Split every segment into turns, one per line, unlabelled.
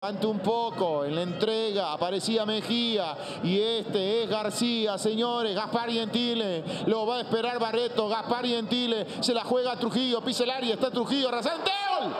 Un poco en la entrega aparecía Mejía y este es García, señores, Gaspar Gentile, lo va a esperar Barreto, Gaspar Gentile, se la juega Trujillo, pisa el área, está Trujillo, rasante. ¡Gol!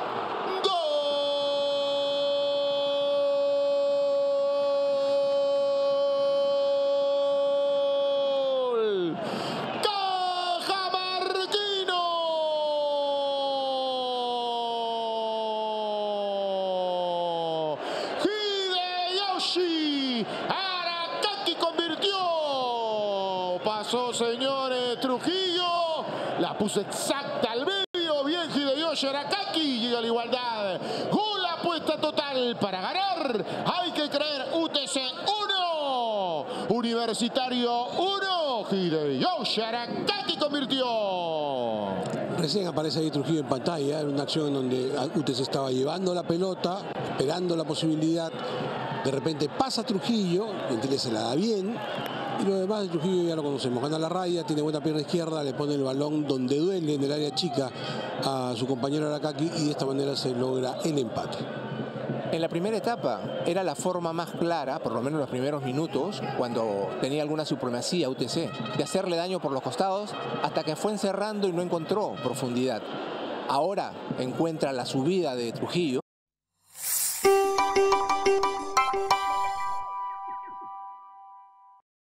Pasó, señores, Trujillo. La puso exacta al medio. Bien Hideyoshi Arakaki. Llega a la igualdad. Gol apuesta total para ganar. Hay que creer UTC 1. Universitario 1. Hideyoshi Arakaki convirtió.
Recién aparece ahí Trujillo en pantalla, en una acción donde UTC estaba llevando la pelota, esperando la posibilidad. De repente pasa Trujillo, Gentile se la da bien. Y lo demás de Trujillo ya lo conocemos. Gana la raya, tiene buena pierna izquierda, le pone el balón donde duele en el área chica a su compañero Arakaki y de esta manera se logra el empate.
En la primera etapa era la forma más clara, por lo menos en los primeros minutos, cuando tenía alguna supremacía UTC, de hacerle daño por los costados hasta que fue encerrando y no encontró profundidad. Ahora encuentra la subida de Trujillo